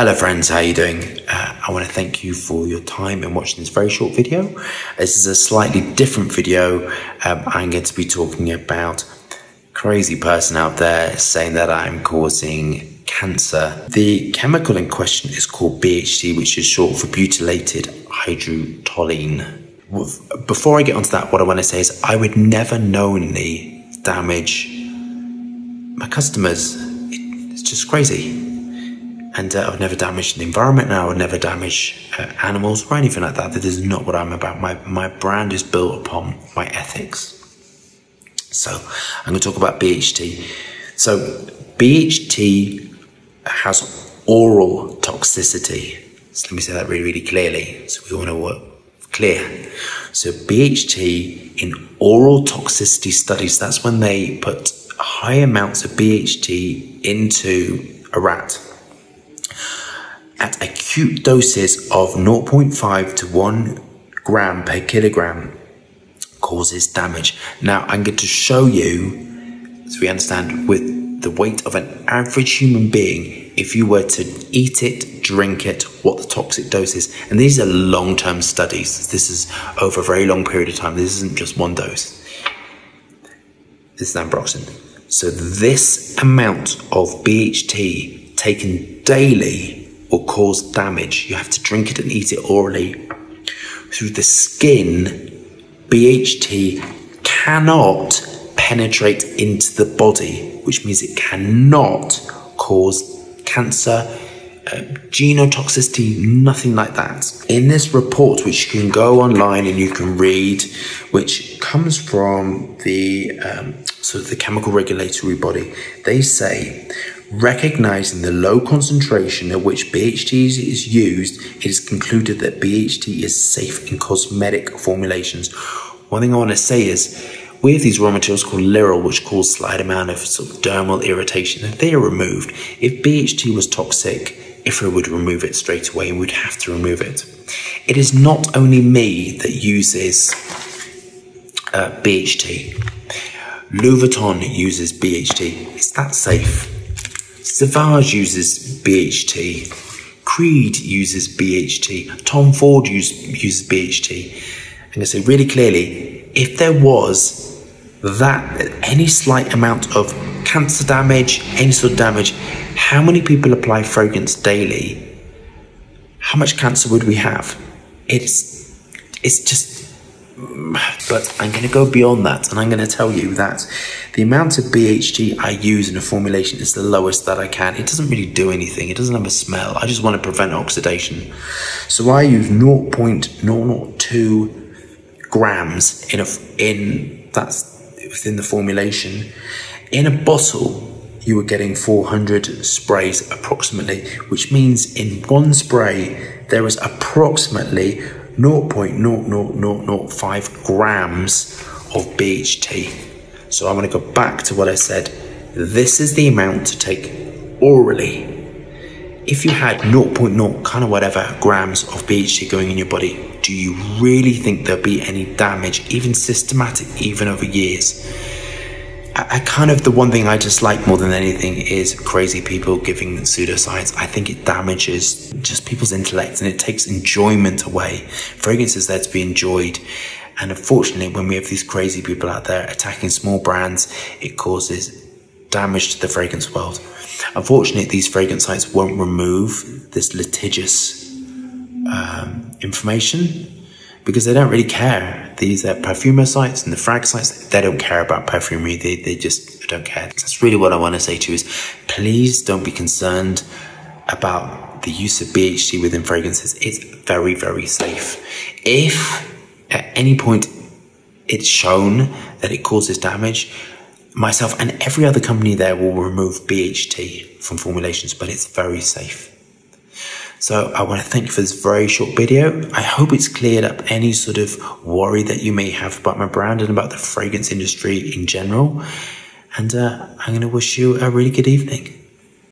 Hello friends, how are you doing? Uh, I want to thank you for your time in watching this very short video. This is a slightly different video. Um, I'm going to be talking about crazy person out there saying that I'm causing cancer. The chemical in question is called BHT, which is short for butylated hydroxytoluene. Before I get onto that, what I want to say is I would never knowingly damage my customers. It's just crazy and uh, I would never damage the environment and I would never damage uh, animals or anything like that. That is not what I'm about. My, my brand is built upon my ethics. So I'm going to talk about BHT. So BHT has oral toxicity. So let me say that really, really clearly. So we want to work clear. So BHT in oral toxicity studies, that's when they put high amounts of BHT into a rat at acute doses of 0.5 to 1 gram per kilogram causes damage. Now, I'm going to show you, so we understand, with the weight of an average human being, if you were to eat it, drink it, what the toxic dose is. And these are long term studies. This is over a very long period of time. This isn't just one dose. This is ambroxan. So, this amount of BHT taken daily or cause damage. You have to drink it and eat it orally. Through the skin, BHT cannot penetrate into the body, which means it cannot cause cancer, uh, genotoxicity, nothing like that. In this report, which you can go online and you can read, which comes from the um, sort of the chemical regulatory body, they say Recognizing the low concentration at which BHT is used, it is concluded that BHT is safe in cosmetic formulations. One thing I want to say is, we have these raw materials called Lilial, which cause slight amount of sort of dermal irritation, and they are removed. If BHT was toxic, IFRA would remove it straight away and would have to remove it. It is not only me that uses uh, BHT. Louis Vuitton uses BHT. Is that safe? Sauvage uses BHT. Creed uses BHT. Tom Ford use, uses BHT. I'm going to say really clearly if there was that, any slight amount of cancer damage, any sort of damage, how many people apply fragrance daily? How much cancer would we have? It's, it's just but I'm going to go beyond that and I'm going to tell you that the amount of BHT I use in a formulation is the lowest that I can. It doesn't really do anything, it doesn't have a smell. I just want to prevent oxidation. So I use 0.002 grams in a in that's within the formulation. In a bottle, you are getting 400 sprays approximately, which means in one spray there is approximately 0.00005 grams of BHT. So I'm going to go back to what I said. This is the amount to take orally. If you had 0.0 kind of whatever grams of BHT going in your body, do you really think there'll be any damage, even systematic, even over years? I, I kind of the one thing I dislike more than anything is crazy people giving pseudoscience. I think it damages just people's intellect and it takes enjoyment away. Fragrance is there to be enjoyed. And unfortunately, when we have these crazy people out there attacking small brands, it causes damage to the fragrance world. Unfortunately, these fragrance sites won't remove this litigious um, information because they don't really care. These uh, perfumer sites and the frag sites, they don't care about perfumery. They, they just don't care. That's really what I want to say to you is please don't be concerned about the use of BHT within fragrances. It's very, very safe. If at any point it's shown that it causes damage, myself and every other company there will remove BHT from formulations, but it's very safe. So I want to thank you for this very short video. I hope it's cleared up any sort of worry that you may have about my brand and about the fragrance industry in general. And uh, I'm going to wish you a really good evening.